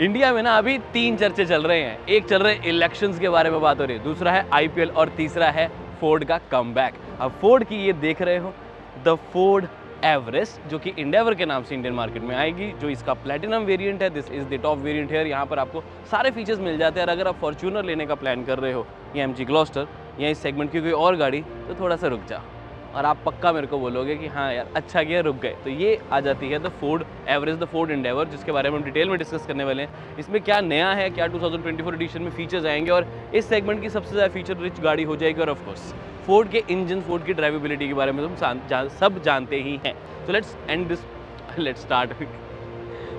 India में ना अभी तीन चर्चे चल रहे हैं। एक चल रहे इलेक्शंस के बारे में बात हो रही है, दूसरा है आईपीएल और तीसरा है फोर्ड का कमबैक अब फोर्ड की ये देख रहे हो द फोर्ड एवरेस्ट जो कि इंडेवर के नाम से इंडियन मार्केट में आएगी, जो इसका प्लेटिनम वेरिएंट है this is the top variant है यहाँ पर आपको सारे फीचर्स मिल जाते हैं। और अगर आप फॉर्च्यूनर लेने का प्लान कर रहे हो, या एम जी या इस सेगमेंट की कोई और गाड़ी तो थोड़ा सा रुक जाओ। और आप पक्का मेरे को बोलोगे कि हाँ यार अच्छा किया रुक गए। तो ये आ जाती है the Ford Everest the Ford Endeavour जिसके बारे में हम डिटेल में डिस्कस करने वाले हैं। इसमें क्या नया है क्या 2024 एडिशन में फीचर्स आएँगे और इस सेगमेंट की सबसे ज़्यादा फीचर रिच गाड़ी हो जाएगी और ऑफकोर्स फोर्ड के इंजन फोर्ड की ड्राइवेबिलिटी के बारे में जान, जान, सब जानते ही हैं। तो let's end this let's start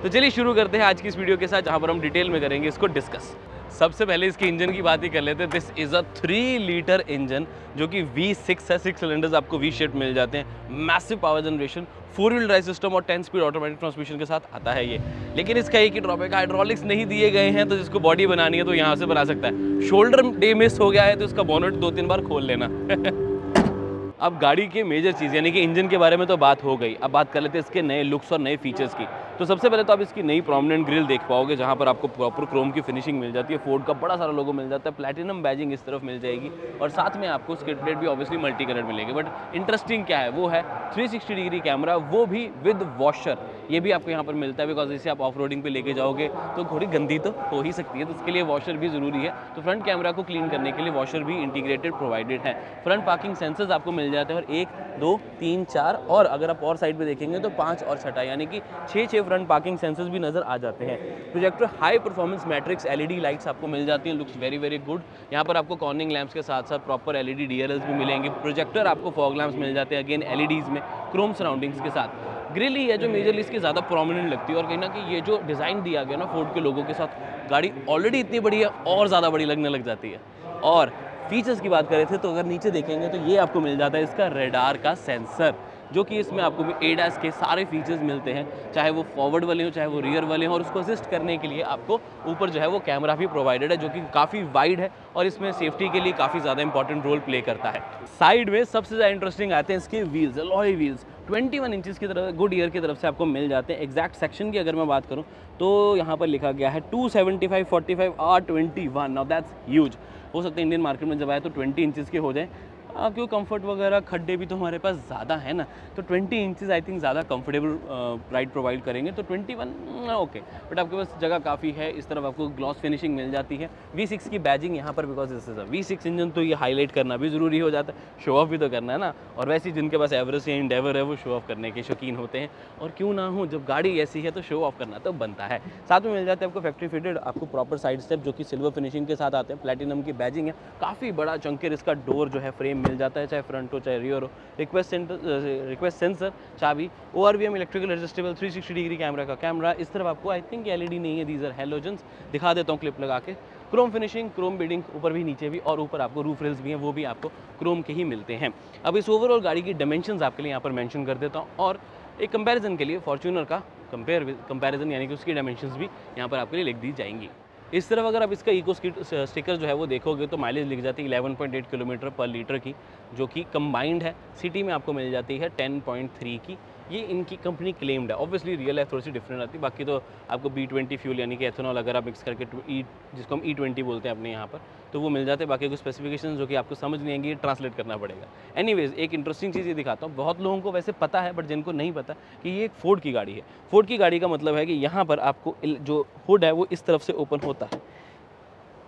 तो चलिए शुरू करते हैं आज की इस वीडियो के साथ जहाँ पर हम डिटेल में करेंगे इसको डिस्कस सबसे पहले इसके इंजन की बात ही कर लेते हैं। This is a three litre engine जो कि V6 है। सिक्स सिलेंडर्स आपको वी शेप मिल जाते हैं। Massive power generation four wheel drive system और टेन स्पीड ऑटोमेटिक ट्रांसमिशन के साथ आता है ये। लेकिन इसका एक ही ड्रॉबैक हाइड्रोलिक्स नहीं दिए गए हैं तो जिसको बॉडी बनानी है तो यहाँ से बना सकता है। शोल्डर डे मिस हो गया है तो इसका बॉनेट दो तीन बार खोल लेना। अब गाड़ी के मेजर चीज़, यानी कि इंजन के बारे में तो बात हो गई। अब बात कर लेते हैं इसके नए लुक्स और नए फीचर्स की। तो सबसे पहले तो आप इसकी नई प्रोमिनेंट ग्रिल देख पाओगे, जहाँ पर आपको प्रॉपर क्रोम की फिनिशिंग मिल जाती है फोर्ड का बड़ा सारा लोगो मिल जाता है प्लेटिनम बैजिंग इस तरफ़ मिल जाएगी और साथ में आपको स्किट प्लेट भी ऑब्वियसली मल्टी कलर मिलेगी। बट इंटरेस्टिंग क्या है, वो है 360 डिग्री कैमरा वो भी विद वॉशर ये भी आपको यहाँ पर मिलता है बिकॉज़ इसे आप ऑफ़ रोडिंग पर लेके जाओगे तो थोड़ी गंदी तो हो ही सकती है तो उसके लिए वॉशर भी ज़रूरी है। तो फ्रंट कैमरा को क्लीन करने के लिए वॉशर भी इंटीग्रेटेड प्रोवाइडेड है। फ्रंट पार्किंग सेंसर्स आपको मिल जाते हैं और एक, दो, तीन, चार और अगर आप और साइड पे देखेंगे तो पाँच और छठा, यानी कि छः छः फ्रंट पार्किंग सेंसर्स भी नज़र आ जाते हैं। Projector high performance matrix LED lights आपको मिल जाती हैं लुक्स वेरी वेरी गुड यहाँ पर आपको कॉर्निंग लैम्प्स के साथ साथ प्रॉपर एलईडी डीएलएल्स भी मिलेंगे। प्रोजेक्टर आपको फॉग लैम्प्स मिल जाते हैं अगेन एलईडीज़ में क्रोम सराउंडिंग्स के साथ। ग्रिल ही है जो मेजरली इसकी ज़्यादा प्रोमिनेंट लगती है। और कहीं ना कि ये जो डिज़ाइन दिया गया ना फोर्ड के लोगों के साथ, गाड़ी ऑलरेडी इतनी बड़ी है और ज़्यादा बड़ी लगने लग जाती है। और फीचर्स की बात करें थे तो अगर नीचे देखेंगे तो ये आपको मिल जाता है इसका रेडार का सेंसर जो कि इसमें आपको एडास के सारे फीचर्स मिलते हैं, चाहे वो फॉरवर्ड वाले हो, चाहे वो रियर वाले हों, और उसको असिस्ट करने के लिए आपको ऊपर जो है वो कैमरा भी प्रोवाइडेड है, जो कि काफ़ी वाइड है और इसमें सेफ्टी के लिए काफ़ी ज़्यादा इंपॉर्टेंट रोल प्ले करता है। साइड में सबसे ज़्यादा इंटरेस्टिंग आते हैं इसके व्हील्स लॉय व्हील्स 21 इंचज़ की तरफ़ गुड ईयर की तरफ़ से आपको मिल जाते हैं। एग्जैक्ट सेक्शन की अगर मैं बात करूँ तो यहाँ पर लिखा गया है 275 45 आर 21 नाउ दैट्स ह्यूज हो सकता है इंडियन मार्केट में जब आए तो 20 इंचज़ के हो जाए। क्यों कंफर्ट वगैरह? खड्डे भी तो हमारे पास ज़्यादा है ना। तो 20 इंचेस आई थिंक ज़्यादा कंफर्टेबल राइड प्रोवाइड करेंगे। तो 21 ओके बट आपके पास जगह काफ़ी है। इस तरफ़ आपको ग्लॉस फिनिशिंग मिल जाती है। V6 की बैजिंग यहाँ पर because this is a V6 engine तो ये हाईलाइट करना भी ज़रूरी हो जाता है। शो ऑफ़ भी तो करना है ना। और वैसे ही जिनके पास एवरेज या इंडेवर है, वो शो ऑफ़ करने के शौकीन होते हैं। और क्यों ना हो, जब गाड़ी ऐसी है तो शो ऑफ़ करना तो बनता है। साथ में मिल जाता है आपको फैक्ट्री फिटेड आपको प्रॉपर साइड स्टेप जो कि सिल्वर फिनिशिंग के साथ आते हैं। प्लेटिनम की बैजिंग है। काफ़ी बड़ा चंकर इसका डोर जो है फ्रेम मिल जाता है, चाहे फ्रंट हो, चाहे रियर हो। रिक्वेस्ट सेंटर रिक्वेस्ट सेंसर चाबी O R electrical adjustable 360 degree camera का कैमरा इस तरफ़ आपको आई थिंक एलईडी नहीं है दीज आर हेलोजन्स दिखा देता हूँ क्लिप लगा के। क्रोम फिनिशिंग क्रोम बिल्डिंग ऊपर भी नीचे भी, और ऊपर आपको रूफ रेल्स भी हैं, वो भी आपको क्रोम के ही मिलते हैं। अब इस ओवरऑल गाड़ी की डायमेंशन आपके लिए यहाँ पर मैंशन कर देता हूँ, और एक कंपैरिजन के लिए फॉर्च्यूनर का कंपेयर कंपैरिजन यानी कि उसकी डायमेंशंस भी यहाँ पर आपके लिए लिख दी जाएँगी। इस तरफ़ अगर आप इसका इको स्टिकर जो है वो देखोगे तो माइलेज लिख जाती है 11.8 किलोमीटर पर लीटर की, जो कि कंबाइंड है। सिटी में आपको मिल जाती है 10.3 की। ये इनकी कंपनी क्लेम्ड है। ऑब्वियसली रियल लाइफ थोड़ी सी डिफरेंट आती है। बाकी तो आपको बी ट्वेंटी फ्यूल यानी कि एथेनॉल अगर आप मिक्स करके ई e, जिसको हम ई e ट्वेंटी बोलते हैं अपने यहाँ पर तो वो मिल जाते हैं। बाकी कुछ स्पेसिफिकेशन जो कि आपको समझ नहीं आएँगी ट्रांसलेट करना पड़ेगा। एनी एक इंटरेस्टिंग चीज़ ये दिखाता हूँ। बहुत लोगों को वैसे पता है बट जिनको नहीं पता कि ये एक फोर्ड की गाड़ी है। फोर्ड की गाड़ी का मतलब है कि यहाँ पर आपको जो हुड है वो इस तरफ़ से ओपन होता है।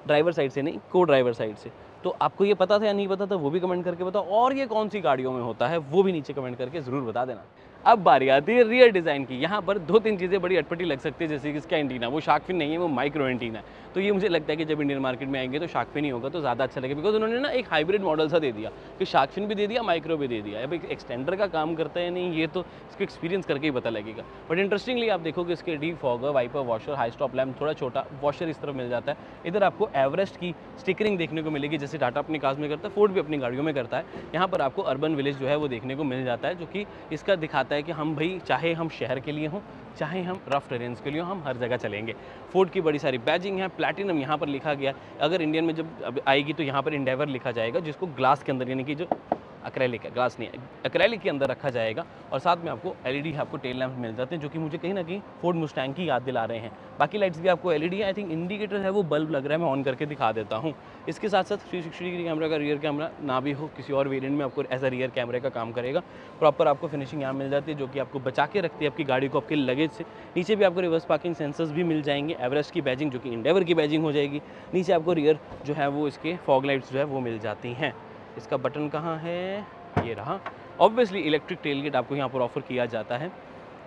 ड्राइवर साइड से नहीं को ड्राइवर साइड से। तो आपको ये पता था या नहीं पता था वो भी कमेंट करके बताओ। और ये कौन सी गाड़ियों में होता है वो भी नीचे कमेंट करके ज़रूर बता देना। अब बारी आती है रियर डिज़ाइन की। यहाँ पर दो तीन चीज़ें बड़ी अटपटी लग सकती है, जैसे कि इसका एंटीना वो शार्कफिन नहीं है, वो माइक्रो एंटीना है। तो ये मुझे लगता है कि जब इंडियन मार्केट में आएँगे तो शार्कफिन ही होगा तो ज़्यादा अच्छा लगेगा। बिकॉज़ उन्होंने ना एक हाइब्रिड मॉडल सा दे दिया, कि शार्कफिन भी दे दिया माइक्रो भी दे दिया। अब एक एक्सटेंडर का काम करता है नहीं, ये तो इसको एक्सपीरियंस करके ही पता लगेगा। बट इंटरेस्टिंगली आप देखोगे इसके defogger wiper washer high stop lamp थोड़ा छोटा वॉशर इस तरह मिल जाता है। इधर आपको एवरेस्ट की स्टिकरिंग देखने को मिलेगी, जैसे टाटा अपनी कार्स में करता है फोर्ड भी अपनी गाड़ियों में करता है। यहाँ पर आपको अर्बन विलेज जो है, वो देखने को मिल जाता है, जो कि इसका दिखाता कि हम भाई, चाहे हम शहर के लिए हों, चाहे हम रफ टेरेंस के लिए हम हर जगह चलेंगे। फोर्ड की बड़ी सारी बैजिंग है प्लेटिनम यहाँ पर लिखा गया अगर इंडियन में जब आएगी तो यहाँ पर इंडेवर लिखा जाएगा, जिसको ग्लास के अंदर, यानी कि जो अक्रेलिक है ग्लास नहीं अक्रेलिक के अंदर रखा जाएगा और साथ में आपको एलईडी आपको टेल लैंप मिल जाते हैं, जो कि मुझे कहीं ना कहीं फोर्ड मुस्टैंग की याद दिला रहे हैं। बाकी लाइट्स भी आपको एलईडी है आई थिंक इंडिकेटर है, वो बल्ब लग रहा है, मैं ऑन करके दिखा देता हूँ। इसके साथ साथ थ्री सिक्सटी डिग्री कैमरा का रियर कैमरा ना भी हो, किसी और वेरियंट में आपको एज अ रियर कैमरे का काम करेगा। प्रॉपर आपको फिनिशिंग यहाँ मिल जाती है, जो कि आपको बचा के रखती है आपकी गाड़ी को आपके लगेज से। नीचे भी आपको रिवर्स पार्किंग सेंसर्स भी मिल जाएँगे एवरेस्ट की बैजिंग जो कि इंडेवर की बैजिंग हो जाएगी। नीचे आपको रियर जो है, वो इसके फॉग लाइट्स जो है, वो मिल जाती हैं। इसका बटन कहाँ है? ये रहा। ऑब्वियसली इलेक्ट्रिक टेल गेट आपको यहाँ पर ऑफ़र किया जाता है,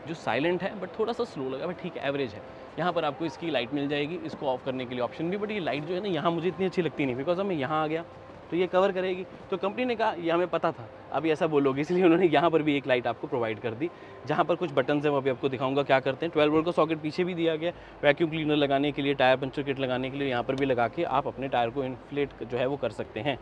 जो साइलेंट है बट थोड़ा सा स्लो लगा बट ठीक है एवरेज है। यहाँ पर आपको इसकी लाइट मिल जाएगी, इसको ऑफ़ करने के लिए ऑप्शन भी बट ये लाइट जो है ना, यहाँ मुझे इतनी अच्छी लगती नहीं बिकॉज़ अब मैं यहाँ आ गया। तो ये कवर करेगी। तो कंपनी ने कहा, ये हमें पता था। अभी ऐसा बोलोगे, इसलिए उन्होंने यहाँ पर भी एक लाइट आपको प्रोवाइड कर दी। जहाँ पर कुछ बटन है, वो अभी आपको दिखाऊँगा क्या करते हैं। ट्वेल्व वोल्ट का सॉकेट पीछे भी दिया गया। वैक्यूम क्लीनर लगाने के लिए टायर पंचर किट लगाने के लिए यहाँ पर भी लगा के आप अपने टायर को इन्फ्लेट जो है वो कर सकते हैं।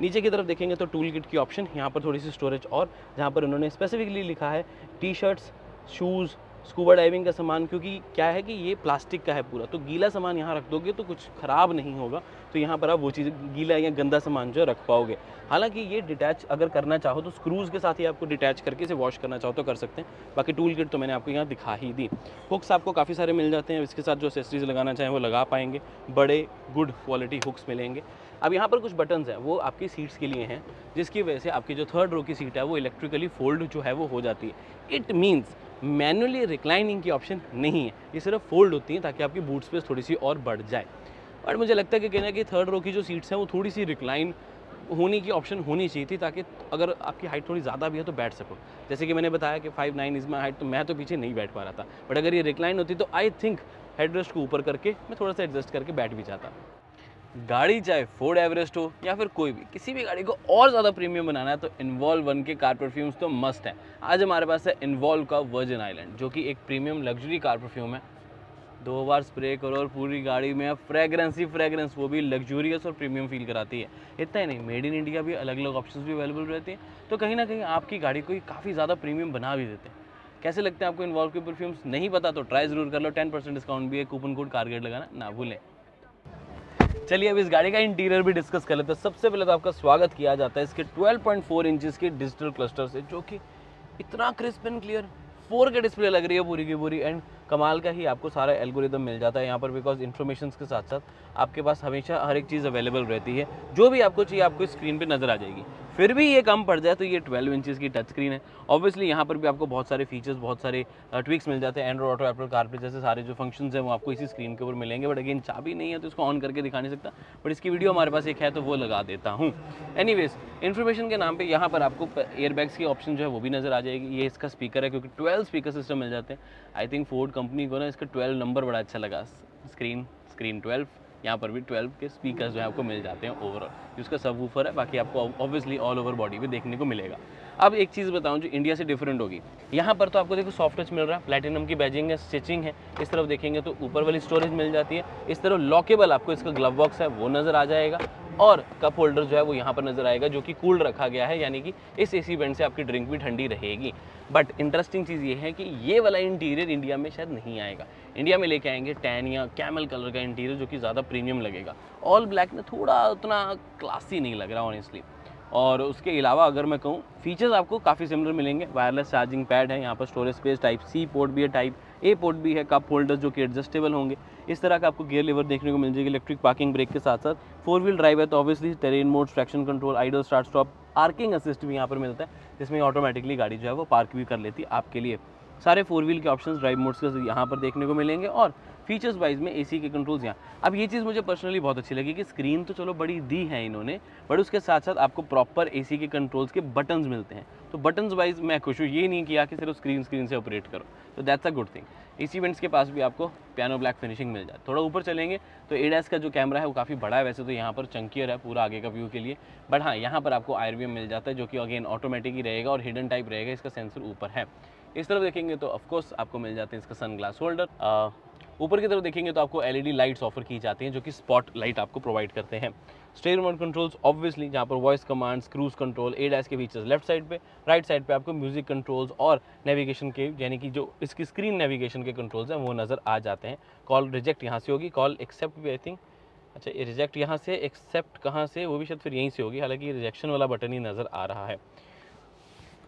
नीचे की तरफ़ देखेंगे तो टूल किट की ऑप्शन यहाँ पर थोड़ी सी स्टोरेज और जहाँ पर उन्होंने स्पेसिफिकली लिखा है T shirts shoes scuba diving का सामान, क्योंकि क्या है कि ये प्लास्टिक का है पूरा तो गीला सामान यहाँ रख दोगे तो कुछ ख़राब नहीं होगा तो यहाँ पर आप वो चीज़, गीला या गंदा सामान जो है रख पाओगे। हालाँकि ये डिटैच अगर करना चाहो तो स्क्रूज़ के साथ ही आपको डिटैच करके इसे वॉश करना चाहो तो कर सकते हैं। बाकी टूल किट तो मैंने आपको यहाँ दिखा ही दी। हुक्स आपको काफ़ी सारे मिल जाते हैं इसके साथ जो एसेसरीज लगाना चाहें वो लगा पाएँगे। बड़े गुड क्वालिटी हुक्स मिलेंगे। अब यहाँ पर कुछ बटन्स हैं, वो आपकी सीट्स के लिए हैं, जिसकी वजह से आपकी जो थर्ड रो की सीट है, वो इलेक्ट्रिकली फोल्ड जो है वो हो जाती है। इट मीन्स मैनुअली रिक्लाइनिंग की ऑप्शन नहीं है। ये सिर्फ़ फोल्ड होती हैं ताकि आपकी बूट स्पेस थोड़ी सी और बढ़ जाए। बट मुझे लगता है कि कहना कि थर्ड रो की जो सीट्स हैं, वो थोड़ी सी रिक्लाइन होने की ऑप्शन होनी चाहिए थी ताकि अगर आपकी हाइट थोड़ी ज़्यादा भी है तो बैठ सको। जैसे कि मैंने बताया कि five nine is my height तो मैं तो पीछे नहीं बैठ पा रहा था। बट अगर ये रिक्लाइन होती तो आई थिंक हेड रेस्ट को ऊपर करके मैं थोड़ा सा एडजस्ट करके बैठ भी जाता। गाड़ी, चाहे फोर्ड एवरेस्ट हो या फिर कोई भी, किसी भी गाड़ी को और ज़्यादा प्रीमियम बनाना है तो इन्वॉल्व वन के कार परफ्यूम्स तो मस्ट है। आज हमारे पास है इन्वॉल्व का वर्जन आइलैंड जो कि एक प्रीमियम लग्जरी कार परफ्यूम है। दो बार स्प्रे करो और पूरी गाड़ी में फ्रेगरेंस ही फ्रेगरेंस वो भी लग्जूरियस और प्रीमियम फील कराती है। इतना ही नहीं मेड इन इंडिया भी अलग अलग ऑप्शन भी अवेलेबल रहती हैं तो कहीं ना कहीं आपकी गाड़ी को ही काफ़ी ज़्यादा प्रीमियम बना भी देते हैं। कैसे लगते हैं आपको इन्वॉल्व के परफ्यूम्स नहीं पता तो ट्राई ज़रूर कर लो टेन परसेंट डिस्काउंट भी है कूपन कोड कारगेट लगाना, ना भूलें। चलिए अब इस गाड़ी का इंटीरियर भी डिस्कस कर लेते हैं। सबसे पहले तो आपका स्वागत किया जाता है इसके 12.4 इंचेस के डिजिटल क्लस्टर से, जो कि इतना crisp and clear four K display लग रही है पूरी की पूरी। एंड कमाल का ही आपको सारा एल्गोरिदम मिल जाता है यहाँ पर बिकॉज़ इन्फॉर्मेशन के साथ साथ आपके पास हमेशा हर एक चीज़ अवेलेबल रहती है, जो भी आपको चाहिए आपको स्क्रीन पर नज़र आ जाएगी। फिर भी ये कम पड़ जाए तो ये 12 इंचज़ की टच स्क्रीन है। ऑब्वियसली यहाँ पर भी आपको बहुत सारे फीचर्स बहुत सारे ट्विक्स मिल जाते हैं। एंड्रॉइड ऑटो एप्पल कारपेट जैसे सारे जो फ़ंक्शंस हैं वो आपको इसी स्क्रीन के ऊपर मिलेंगे। बट अगेन चाबी नहीं है तो इसको ऑन करके दिखा नहीं सकता। बट इसकी वीडियो हमारे पास एक है तो वो लगा देता हूँ। एनी इन्फॉर्मेशन के नाम पर यहाँ पर आपको एयरबैग्स की ऑप्शन जो है वो भी नज़र आ जाएगी। ये इसका स्पीकर है क्योंकि ट्वेल्व स्पीकर सिस्टम मिल जाते हैं। आई थिंक फोर्ड कंपनी को ना इसका ट्वेल्व नंबर बड़ा अच्छा लगा। स्क्रीन स्क्रीन ट्वेल्व यहाँ पर भी 12 के स्पीकर जो है आपको मिल जाते हैं ओवरऑल जिसका सब है, बाकी आपको ऑब्वियसली ऑल ओवर बॉडी पे देखने को मिलेगा। अब एक चीज़ बताऊँ जो इंडिया से डिफरेंट होगी। यहाँ पर तो आपको देखो सॉफ्ट टच मिल रहा है प्लेटिनम की बैजिंग है स्टिचिंग है। इस तरफ़ देखेंगे तो ऊपर वाली स्टोरेज मिल जाती है। इस तरफ़ लॉकेबल आपको इसका ग्लव बॉक्स है, वो नज़र आ जाएगा। और कप होल्डर जो है वो यहाँ पर नज़र आएगा, जो कि कूल रखा गया है, यानी कि इस एसी वेंट से आपकी ड्रिंक भी ठंडी रहेगी। बट इंटरेस्टिंग चीज़ ये है कि ये वाला इंटीरियर इंडिया में शायद नहीं आएगा। इंडिया में लेके आएँगे टैन या कैमल कलर का इंटीरियर जो कि ज़्यादा प्रीमियम लगेगा। ऑल ब्लैक में थोड़ा उतना क्लासी नहीं लग रहा ऑनेस्टली और उसके अलावा अगर मैं कहूँ फीचर्स आपको काफ़ी सिमिलर मिलेंगे। वायरलेस चार्जिंग पैड है, यहाँ पर storage space type C port भी है टाइप ए पोर्ट भी है कप होल्डर जो कि एडजस्टेबल होंगे। इस तरह का आपको गियर लेवर देखने को मिल जाएगी इलेक्ट्रिक पार्किंग ब्रेक के साथ साथ। फोर व्हील ड्राइव है तो obviously terrain mode traction control idle start stop parking assist भी यहाँ पर मिलता है, जिसमें ऑटोमेटिकली गाड़ी जो है वो पार्क भी कर लेती है आपके लिए। सारे फोर व्हील के ऑप्शन ड्राइव मोड्स के यहाँ पर देखने को मिलेंगे और फीचर्स वाइज में एसी के कंट्रोल्स यहाँ अब ये चीज़ मुझे पर्सनली बहुत अच्छी लगी कि स्क्रीन तो चलो बड़ी दी है इन्होंने बट उसके साथ साथ आपको प्रॉपर एसी के कंट्रोल्स के बटन्स मिलते हैं। तो बटन्स वाइज मैं खुश हूँ, ये नहीं किया कि सिर्फ़ स्क्रीन स्क्रीन से ऑपरेट करो। तो दैट्स अ गुड थिंग इसी इवेंट्स के पास भी आपको पियानो ब्लैक फिनिशिंग मिल जाए। थोड़ा ऊपर चलेंगे तो एडैस का जो कैमरा है वो काफ़ी बड़ा है वैसे तो यहाँ पर चंकियर है पूरा आगे का व्यू के लिए। बट हाँ यहाँ पर आपको आयर मिल जाता है जो कि अगेन ऑटोमेटिक ही रहेगा और हिडन टाइप रहेगा, इसका सेंसर ऊपर है। इस तरफ़ देखेंगे तो ऑफकोर्स आपको मिल जाते हैं इसका सन ग्लास होल्डर ऊपर की तरफ़ देखेंगे तो आपको एलईडी लाइट्स ऑफ़र की जाती हैं, जो कि स्पॉट लाइट आपको प्रोवाइड करते हैं। स्टेयर मोड कंट्रोल्स ऑब्वियसली जहाँ पर voice commands cruise control ADAS के फीचर्स लेफ़्ट साइड पे राइट साइड पे आपको म्यूज़िक कंट्रोल्स और नेविगेशन के, यानी कि जो इसकी स्क्रीन नेविगेशन के कंट्रोल्स हैं, वो नज़र आ जाते हैं। कॉल रिजेक्ट यहाँ से होगी कॉल एक्सेप्ट भी आई थिंक अच्छा ये रिजेक्ट यहाँ से एक्सेप्ट कहाँ से, वो भी शायद फिर यहीं से होगी, हालाँकि रिजेक्शन वाला बटन ही नज़र आ रहा है।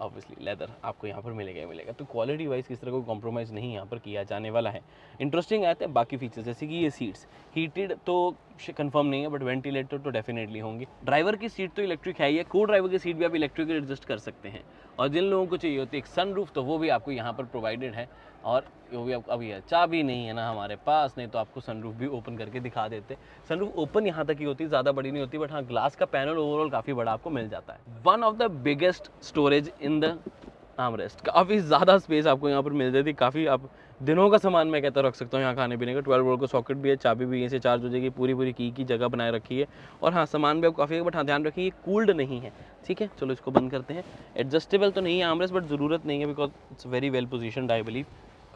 ऑब्वियसली लेदर आपको यहाँ पर मिलेगा ही मिलेगा। तो क्वालिटी वाइज किस तरह कोई कॉम्प्रोमाइज़ नहीं यहाँ पर किया जाने वाला है। इंटरेस्टिंग आते हैं बाकी फीचर्स जैसे कि ये सीट्स हीटेड तो कंफर्म नहीं है बट वेंटिलेटर तो डेफिनेटली होंगे। ड्राइवर की सीट तो इलेक्ट्रिक है ही है। को ड्राइवर की सीट भी आप इलेक्ट्रिक एडजस्ट कर सकते हैं। और जिन लोगों को चाहिए होती है, एक सन रूफ तो वो भी आपको यहाँ पर प्रोवाइडेड है। और वो भी आपको, अभी है भी नहीं है ना हमारे पास, नहीं तो आपको सनरूफ भी ओपन करके दिखा देते। सनरूफ ओपन यहाँ तक ही होती है ज़्यादा बड़ी नहीं होती बट हाँ ग्लास का पैनल ओवरऑल काफ़ी बड़ा आपको मिल जाता है। One of the biggest storage in the armrest काफ़ी ज़्यादा स्पेस आपको यहाँ पर मिल जाती है काफ़ी आप दिनों का सामान मैं कहता रख सकता हूँ यहाँ खाने पीने का। ट्वेल्व वोल्ट का सॉकेट भी है, चाबी भी यहीं से चार्ज हो जाएगी, पूरी पूरी की की जगह बनाए रखी है। और हाँ सामान भी आपको काफ़ी बट हाँ ध्यान रखिए ये कूल्ड नहीं है, ठीक है? चलो इसको बंद करते हैं। एडजस्टेबल तो नहीं है आमरेस बट ज़रूरत नहीं है because it's very well position I believe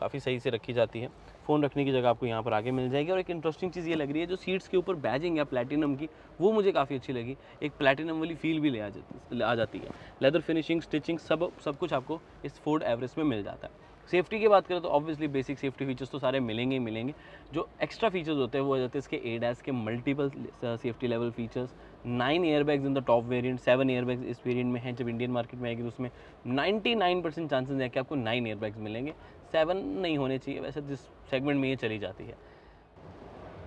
काफ़ी सही से रखी जाती है। फ़ोन रखने की जगह आपको यहाँ पर आगे मिल जाएगी। और एक इंटरेस्टिंग चीज़ ये लग रही है, जो सीट्स के ऊपर बैजिंग है प्लेटिनम की, वो मुझे काफ़ी अच्छी लगी। एक प्लेटिनम वाली फील भी ले आ जाती आ जाती है। लेदर फिनिशिंग स्टिचिंग सब सब कुछ आपको इस फोर्ड एवरेस्ट में मिल जाता है। सेफ्टी की बात करें तो ऑब्वियसली बेसिक सेफ्टी फीचर्स तो सारे मिलेंगे ही मिलेंगे। जो एक्स्ट्रा फीचर्स होते हैं वो हो जाते हैं इसके ए डैस के multiple safety level features nine air bags in the top variant seven air bags इस वेरिएंट में हैं, जब इंडियन मार्केट में आएगी तो उसमें 99 परसेंट चांसेज हैं कि आपको नाइन एयर बैग्स मिलेंगे। सेवन नहीं होने चाहिए, वैसे जिस सेगमेंट में ये चली जाती है।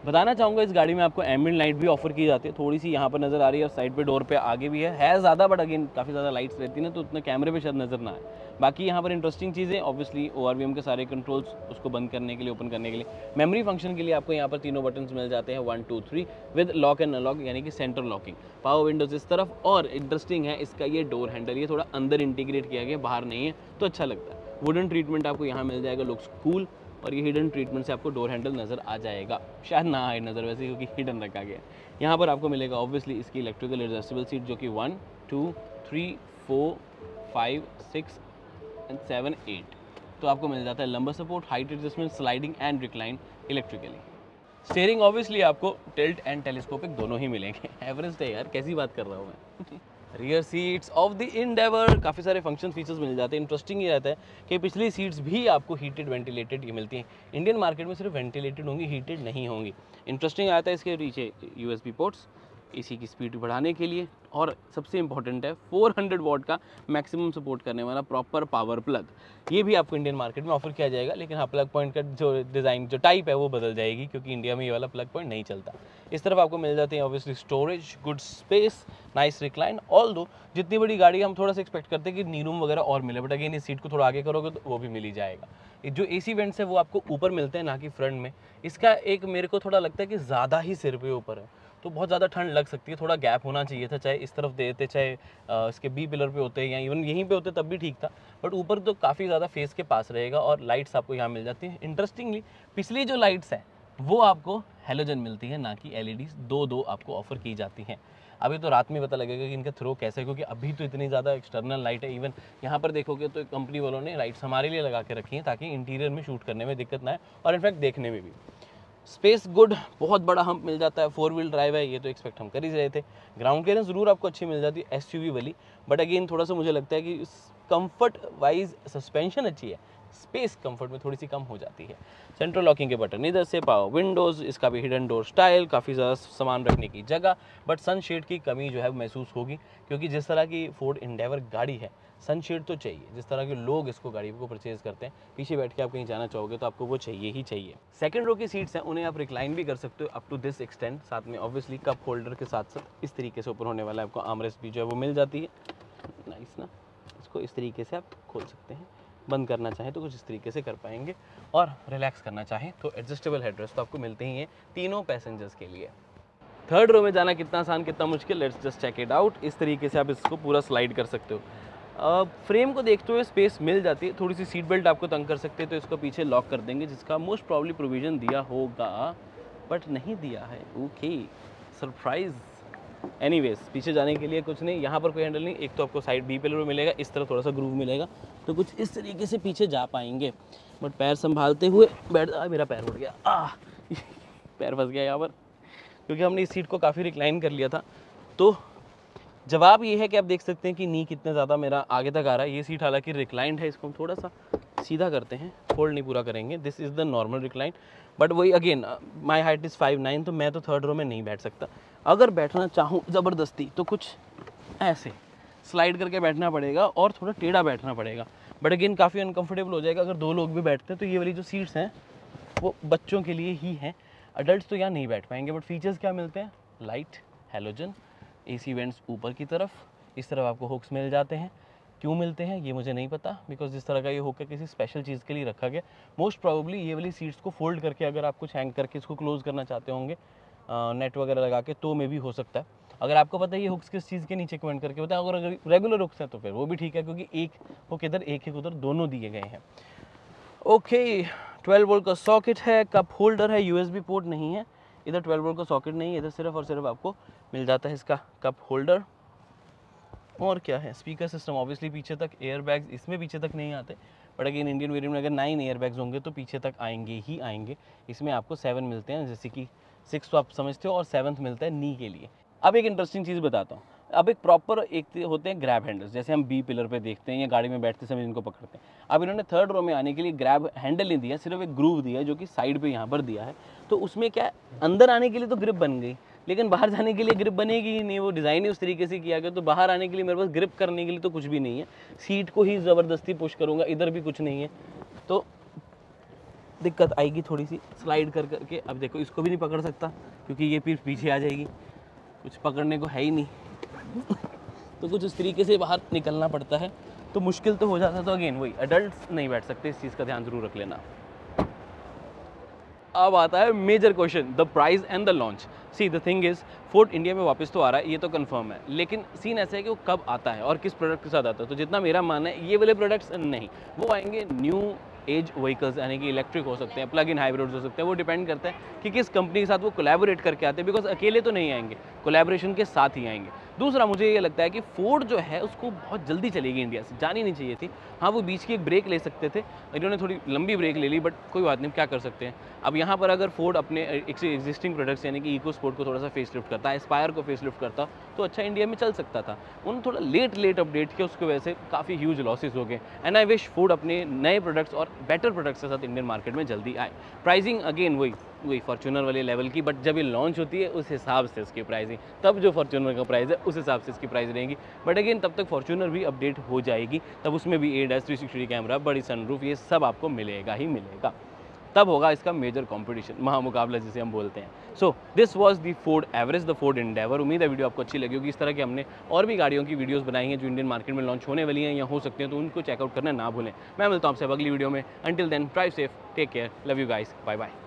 बताना चाहूँगा, इस गाड़ी में आपको एम्बियन लाइट भी ऑफ़र की जाती है। थोड़ी सी यहाँ पर नज़र आ रही है और साइड पे डोर पे आगे भी है। है ज़्यादा बट अगेन काफ़ी ज़्यादा लाइट्स रहती है ना तो उतना कैमरे पे शायद नज़र ना आए। बाकी यहाँ पर इंटरेस्टिंग चीज़ें ऑब्वियसली ओआरवीएम के सारे कंट्रोल्स उसको बंद करने के लिए ओपन करने के लिए। मेमोरी फ़ंक्शन के लिए आपको यहाँ पर तीनों बटन मिल जाते हैं one two three with lock and unlock यानी कि सेंटर लॉकिंग पावर विंडोज़ इस तरफ़, और इंटरेस्टिंग है, इसका ये डोर हैंडल ये थोड़ा अंदर इंटीग्रेट किया गया, बाहर नहीं है तो अच्छा लगता है। वुडन ट्रीटमेंट आपको यहाँ मिल जाएगा लुक्स कूल और ये हिडन ट्रीटमेंट से आपको डोर हैंडल नज़र आ जाएगा। शायद ना आए नज़र, वैसे क्योंकि हिडन रखा गया यहाँ पर आपको मिलेगा ऑब्वियसली इसकी इलेक्ट्रिकल एडजस्टेबल सीट जो कि one two three four five six and seven eight तो आपको मिल जाता है lumbar support height adjustment sliding and recline electrically steering obviously आपको टिल्ट एंड टेलीस्कोपिक दोनों ही मिलेंगे। एवरेज है यार, कैसी बात कर रहा हूँ मैं? रियर सीट्स ऑफ़ द इन काफ़ी सारे फ़ंक्शन फीचर्स मिल जाते हैं। इंटरेस्टिंग ये रहता है कि पिछली सीट्स भी आपको हीटेड वेंटिलेटेड ये मिलती हैं। इंडियन मार्केट में सिर्फ़ वेंटिलेटेड होंगी हीटेड नहीं होंगी। इंटरेस्टिंग आता है इसके पीछे यू पोर्ट्स इसी की स्पीड बढ़ाने के लिए और सबसे इंपॉर्टेंट है 400 वॉट का मैक्सिमम सपोर्ट करने वाला प्रॉपर पावर प्लग ये भी आपको इंडियन मार्केट में ऑफ़र किया जाएगा, लेकिन हाँ प्लग पॉइंट का जो डिज़ाइन जो टाइप है वो बदल जाएगी, क्योंकि इंडिया में ये वाला प्लग पॉइंट नहीं चलता। इस तरफ़ आपको मिल जाते हैं obviously storage good space nice recline all दो जितनी बड़ी गाड़ी हम थोड़ा सा एक्सपेक्ट करते हैं कि नीरूम वगैरह और मिले बट अगेन इस सीट को थोड़ा आगे करोगे तो वो भी मिल ही जाएगा। जो ए सी वेंट्स है वो आपको ऊपर मिलते हैं, ना कि फ्रंट में। इसका एक मेरे को थोड़ा लगता है कि ज़्यादा ही सिर पे ऊपर है। तो बहुत ज़्यादा ठंड लग सकती है, थोड़ा गैप होना चाहिए था, चाहे इस तरफ़ देते, चाहे इसके बी पिलर पे होते, या इवन यहीं पे होते तब भी ठीक था, बट ऊपर तो काफ़ी ज़्यादा फेस के पास रहेगा और लाइट्स आपको यहाँ मिल जाती हैं। इंटरेस्टिंगली, पिछली जो लाइट्स हैं, वो आपको हेलोजन मिलती है, ना कि एल दो दो आपको ऑफ़र की जाती हैं। अभी तो रात में पता लगेगा कि इनका थ्रो कैसे है, क्योंकि अभी तो इतनी ज़्यादा एक्सटर्नल लाइट है, इवन यहाँ पर देखोगे तो कंपनी वालों ने लाइट्स हमारे लिए लगा के रखी हैं, ताकि इंटीरियर में शूट करने में दिक्कत ना आए, और इनफैक्ट देखने में भी। स्पेस गुड बहुत बड़ा हम मिल जाता है फोर व्हील ड्राइव है, ये तो एक्सपेक्ट हम कर ही रहे थे। ग्राउंड क्लियरेंस ज़रूर आपको अच्छी मिल जाती है एसयूवी वाली। बट अगेन थोड़ा सा मुझे लगता है कि कंफर्ट वाइज सस्पेंशन अच्छी है। स्पेस कंफर्ट में थोड़ी सी कम हो जाती है। सेंट्रल लॉकिंग के बटन इधर से पावर विंडोज़ इसका भी हिडन डोर स्टाइल काफ़ी ज़्यादा सामान रखने की जगह। बट सनशेड की कमी जो है महसूस होगी, क्योंकि जिस तरह की फोर्ड इंडेवर गाड़ी है सनशेड तो चाहिए, जिस तरह के लोग इसको गाड़ी को परचेज करते हैं। पीछे बैठ के आप कहीं जाना चाहोगे तो आपको वो चाहिए ही चाहिए। सेकंड रो की सीट्स हैं, उन्हें आप रिक्लाइन भी कर सकते हो अप टू दिस एक्सटेंड साथ में ऑब्वियसली कप होल्डर के साथ साथ इस तरीके से ऊपर होने वाला है, आपको आमरेस्ट भी जो है वो मिल जाती है। नाइस ना? इसको इस तरीके से आप खोल सकते हैं। बंद करना चाहें तो कुछ इस तरीके से कर पाएँगे। और रिलैक्स करना चाहें तो एडजस्टेबल हेडरेस्ट तो आपको मिलते ही हैं तीनों पैसेंजर्स के लिए। थर्ड रो में जाना कितना आसान, कितना मुश्किल let's just check it out इस तरीके से आप इसको पूरा स्लाइड कर सकते हो। फ्रेम को देखते हुए स्पेस मिल जाती है। थोड़ी सी सीट बेल्ट आपको तंग कर सकते हैं तो इसको पीछे लॉक कर देंगे जिसका मोस्ट प्रॉब्ली प्रोविज़न दिया होगा बट नहीं दिया है। ओके सरप्राइज़ एनीवेज पीछे जाने के लिए कुछ नहीं यहाँ पर कोई हैंडल नहीं एक तो आपको साइड बी पिलर मिलेगा इस तरह थोड़ा सा ग्रूव मिलेगा तो कुछ इस तरीके से पीछे जा पाएँगे। बट पैर संभालते हुए बैठ आ, मेरा पैर उठ गया। आ पैर फंस गया यहाँ पर क्योंकि हमने इस सीट को काफ़ी रिक्लाइन कर लिया था। तो जवाब ये है कि आप देख सकते हैं कि नी कितने ज़्यादा मेरा आगे तक आ रहा है। ये सीट हालाँकि रिक्लाइंड है, इसको हम थोड़ा सा सीधा करते हैं। फोल्ड नहीं पूरा करेंगे। This is the normal recline but वही again my height is five nine तो मैं तो थर्ड रो में नहीं बैठ सकता। अगर बैठना चाहूँ ज़बरदस्ती तो कुछ ऐसे स्लाइड करके बैठना पड़ेगा और थोड़ा टेढ़ा बैठना पड़ेगा। बट अगेन काफ़ी अनकम्फर्टेबल हो जाएगा। अगर दो लोग भी बैठते हैं तो ये वाली जो सीट्स हैं, वो बच्चों के लिए ही हैं। अडल्ट तो यहाँ नहीं बैठ पाएँगे। बट फीचर्स क्या मिलते हैं? लाइट हेलोजन एसी वेंट्स ऊपर की तरफ़, इस तरफ़ आपको हुक्स मिल जाते हैं। क्यों मिलते हैं, ये मुझे नहीं पता बिकॉज़ जिस तरह का ये हुक है, किसी स्पेशल चीज़ के लिए रखा गया। मोस्ट प्रॉबली ये वाली सीट्स को फोल्ड करके अगर आप कुछ हैंग करके इसको क्लोज करना चाहते होंगे नेट वगैरह लगा के तो में भी हो सकता है। अगर आपको पता है ये हुक्स किस चीज़ के नीचे कमेंट करके बताएँ, अगर अगर रेगुलर हुक्स हैं तो फिर वो भी ठीक है, क्योंकि एक हुक इधर, एक एक उधर, दोनों दिए गए हैं। ओके 12 वोल्ट का सॉकेट है कप होल्डर है यूएसबी पोर्ट नहीं है। इधर 12 वोल्ट का सॉकेट नहीं है, इधर सिर्फ़ और सिर्फ़ आपको मिल जाता है इसका कप होल्डर और क्या है? स्पीकर सिस्टम ऑब्वियसली पीछे तक एयर बैग्स इसमें पीछे तक नहीं आते। बट अगेन इंडियन वेरियंट में अगर नाइन एयर बैग्स होंगे तो पीछे तक आएँगे ही आएँगे। इसमें आपको सेवन मिलते हैं, जैसे कि सिक्स तो आप समझते हो और सेवन्थ मिलता है नी के लिए। अब एक इंटरेस्टिंग चीज़ बताता हूँ। अब एक प्रॉपर एक होते हैं ग्रैब हैंडल्स जैसे हम बी पिलर पे देखते हैं या गाड़ी में बैठते समय इनको पकड़ते हैं। अब इन्होंने थर्ड रो में आने के लिए ग्रैब हैंडल नहीं दिया, सिर्फ़ एक ग्रूव दिया है जो कि साइड पे यहाँ पर दिया है। तो उसमें क्या अंदर आने के लिए तो ग्रिप बन गई। लेकिन बाहर जाने के लिए ग्रिप बनेगी ही नहीं, वो डिज़ाइन ही उस तरीके से किया गया तो बाहर आने के लिए मेरे पास ग्रिप करने के लिए तो कुछ भी नहीं है। सीट को ही ज़बरदस्ती पुश करूँगा, इधर भी कुछ नहीं है। तो दिक्कत आएगी थोड़ी सी स्लाइड कर करके। अब देखो, इसको भी नहीं पकड़ सकता, क्योंकि ये फिर पीछे आ जाएगी। कुछ पकड़ने को है ही नहीं। तो कुछ इस तरीके से बाहर निकलना पड़ता है। तो मुश्किल तो हो जाता तो अगेन वही अडल्ट नहीं बैठ सकते, इस चीज़ का ध्यान ज़रूर रख लेना। अब आता है major question the price and the launch see the thing is Ford India में वापस तो आ रहा है, ये तो कंफर्म है। लेकिन सीन ऐसा है कि वो कब आता है और किस प्रोडक्ट के साथ आता है। तो जितना मेरा मानना है, ये वाले प्रोडक्ट्स नहीं। वो आएँगे न्यू एज व्हीकल्स यानी कि इलेक्ट्रिक हो सकते हैं प्लग इन हाइब्रिड हो सकते हैं। वो डिपेंड करता है कि किस कंपनी के साथ वो कोलैबोरेट करके आते हैं बिकॉज़ अकेले तो नहीं आएँगे। कोलैबोरेशन के साथ ही आएँगे। दूसरा, मुझे ये लगता है कि फोर्ड जो है, उसको बहुत जल्दी चलेगी इंडिया से। जानी नहीं चाहिए थी। हाँ वो बीच की एक ब्रेक ले सकते थे, इन्होंने थोड़ी लंबी ब्रेक ले ली बट कोई बात नहीं, क्या कर सकते हैं। अब यहाँ पर अगर फोर्ड अपने एग्जिस्टिंग प्रोडक्ट्स यानी कि इको स्पोर्ट को थोड़ा सा फेस लिफ्ट करता एस्पायर को फेस लिफ्ट करता तो अच्छा इंडिया में चल सकता था। उन थोड़ा लेट लेट अपडेट किया उसकी वजह से काफ़ी ह्यूज लॉसेज हो गए। एंड आई विश फ़ूड अपने नए प्रोडक्ट्स और बेटर प्रोडक्ट्स के साथ इंडियन मार्केट में जल्दी आए। प्राइसिंग अगेन वही। वही फॉर्चूनर वाले लेवल की बट जब ये लॉन्च होती है, उस हिसाब से उसकी प्राइसिंग तब जो फॉर्चूनर का प्राइस है, उस हिसाब से इसकी प्राइस रहेगी। बट अगेन तब तक फॉर्चूनर भी अपडेट हो जाएगी। तब उसमें भी ADAS three sixty camera बड़ी सनरूफ ये सब आपको मिलेगा ही मिलेगा। तब होगा इसका मेजर कॉम्पिटिशन महामुकाबला जिसे हम बोलते हैं। So this was the Ford Everest the Ford Endeavour उम्मीद है वीडियो आपको अच्छी लगी होगी। इस तरह की हमने और भी गाड़ियों की वीडियोस बनाई हैं जो इंडियन मार्केट में लॉन्च होने वाली हैं या हो सकते हैं तो उनको चेकआउट करना ना भूलें। मैं मिलता हूँ आपसे अगली वीडियो में। Until then drive safe take care love you guys bye bye